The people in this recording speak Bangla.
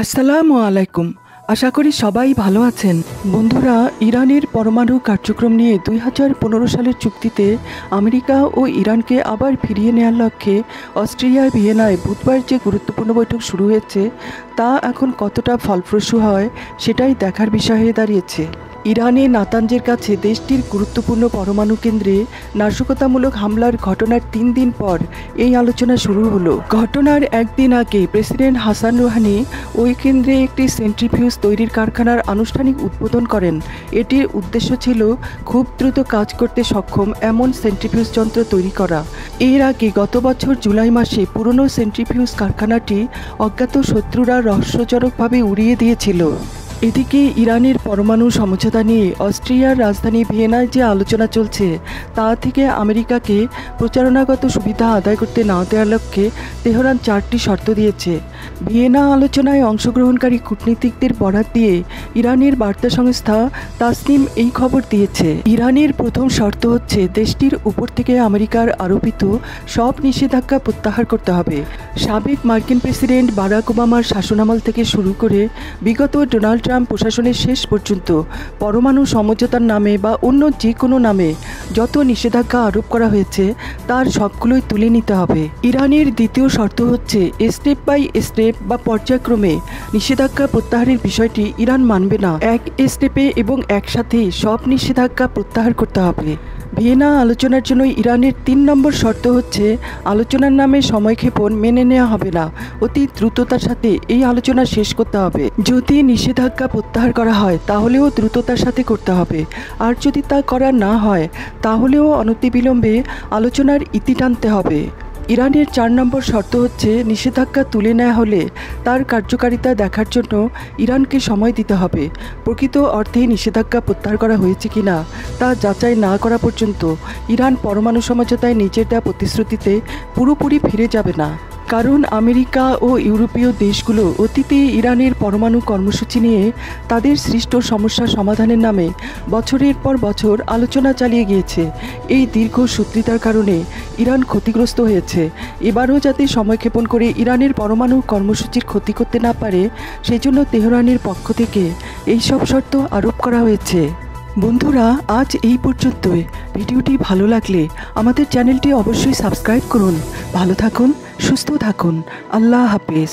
আসসালামু আলাইকুম। আশা করি সবাই ভালো আছেন। বন্ধুরা, ইরানের পরমাণু কার্যক্রম নিয়ে দুই হাজার পনেরো সালের চুক্তিতে আমেরিকা ও ইরানকে আবার ফিরিয়ে নেওয়ার লক্ষ্যে অস্ট্রেলিয়ার ভিয়েনায় বুধবার যে গুরুত্বপূর্ণ বৈঠক শুরু হয়েছে, তা এখন কতটা ফলপ্রসূ হয় সেটাই দেখার বিষয় হয়ে দাঁড়িয়েছে। ইরানে নাতাঞ্জের কাছে দেশটির গুরুত্বপূর্ণ পরমাণু কেন্দ্রে নাশকতামূলক হামলার ঘটনার তিন দিন পর এই আলোচনা শুরু হলো। ঘটনার একদিন আগে প্রেসিডেন্ট হাসান রুহানি ওই কেন্দ্রে একটি সেন্ট্রিফিউজ তৈরির কারখানার আনুষ্ঠানিক উদ্বোধন করেন। এটির উদ্দেশ্য ছিল খুব দ্রুত কাজ করতে সক্ষম এমন সেন্ট্রিফিউজ যন্ত্র তৈরি করা। এর আগে গত বছর জুলাই মাসে পুরনো সেন্ট্রিফিউজ কারখানাটি অজ্ঞাত শত্রুরা রহস্যজনকভাবে উড়িয়ে দিয়েছিল। এদিকে ইরানের পরমাণু সমঝোতা নিয়ে অস্ট্রিয়ার রাজধানী ভিয়েনায় যে আলোচনা চলছে, তা থেকে আমেরিকাকে প্রচারণাগত সুবিধা আদায় করতে না দেওয়ার লক্ষ্যে তেহরান চারটি শর্ত দিয়েছে। ভিয়েনা আলোচনায় অংশগ্রহণকারী কূটনীতিকদের বরাত দিয়ে ইরানের বার্তা সংস্থা তাসনিম এই খবর দিয়েছে। ইরানের প্রথম শর্ত হচ্ছে দেশটির উপর থেকে আমেরিকার আরোপিত সব নিষেধাজ্ঞা প্রত্যাহার করতে হবে। সাবেক মার্কিন প্রেসিডেন্ট বারাক ওবামার শাসনামল থেকে শুরু করে বিগত ডোনাল্ড ট্রাম্প প্রশাসনের শেষ পর্যন্ত পরমাণু সমঝোতার নামে বা অন্য যে কোনো নামে যত নিষেধাজ্ঞা আরোপ করা হয়েছে, তার সবগুলোই তুলে নিতে হবে। ইরানের দ্বিতীয় শর্ত হচ্ছে স্টেপ বাই স্টেপ বা পর্যায়ক্রমে নিষেধাজ্ঞা প্রত্যাহারের বিষয়টি ইরান মানবে না। এক স্টেপে এবং একসাথে সব নিষেধাজ্ঞা প্রত্যাহার করতে হবে। ভিয়েনা আলোচনার জন্য ইরানের তিন নম্বর শর্ত হচ্ছে, আলোচনার নামে সময়ক্ষেপণ মেনে নেওয়া হবে না। অতি দ্রুততার সাথে এই আলোচনা শেষ করতে হবে। যদি নিষেধাজ্ঞা প্রত্যাহার করা হয়, তাহলেও দ্রুততার সাথে করতে হবে। আর যদি তা করা না হয়, তাহলেও অনতিবিলম্বে আলোচনার ইতি টানতে হবে। ইরানের চার নম্বর শর্ত হচ্ছে নিষেধাজ্ঞা তুলে নেওয়া হলে তার কার্যকারিতা দেখার জন্য ইরানকে সময় দিতে হবে। প্রকৃত অর্থে নিষেধাজ্ঞা প্রত্যাহার করা হয়েছে কিনা তা যাচাই না করা পর্যন্ত ইরান পরমাণু সমঝোতায় নিজের দেওয়া প্রতিশ্রুতিতে পুরোপুরি ফিরে যাবে না। কারণ আমেরিকা ও ইউরোপীয় দেশগুলো অতীতে ইরানের পরমাণু কর্মসূচি নিয়ে তাদের সৃষ্ট সমস্যা সমাধানের নামে বছরের পর বছর আলোচনা চালিয়ে গিয়েছে। এই দীর্ঘ সূত্রিতার কারণে ইরান ক্ষতিগ্রস্ত হয়েছে। এবারও যাতে সময়ক্ষেপণ করে ইরানের পরমাণু কর্মসূচির ক্ষতি করতে না পারে, সেজন্য তেহরানের পক্ষ থেকে এই সব শর্ত আরোপ করা হয়েছে। বন্ধুরা, আজ এই পর্যন্তই। ভিডিওটি ভালো লাগলে আমাদের চ্যানেলটি অবশ্যই সাবস্ক্রাইব করুন। ভালো থাকুন, সুস্থ থাকুন। আল্লাহ হাফেজ।